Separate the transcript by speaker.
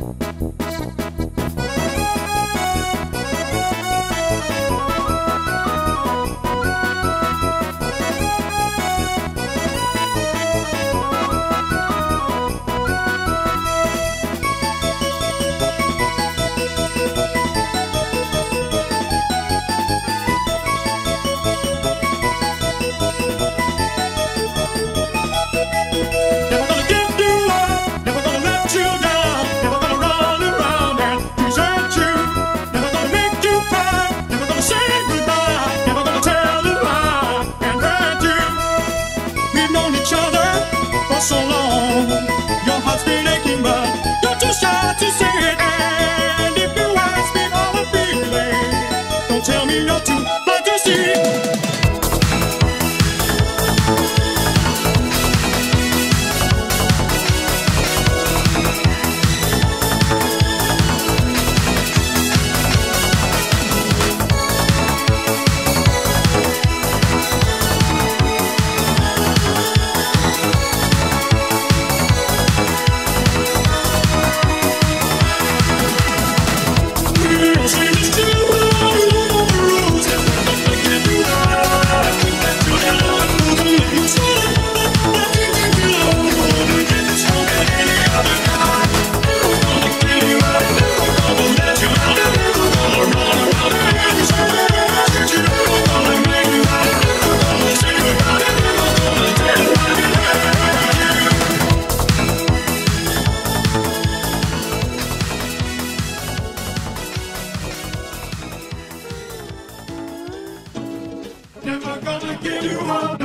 Speaker 1: Música known each other for so long. Your heart's been aching, but give you up.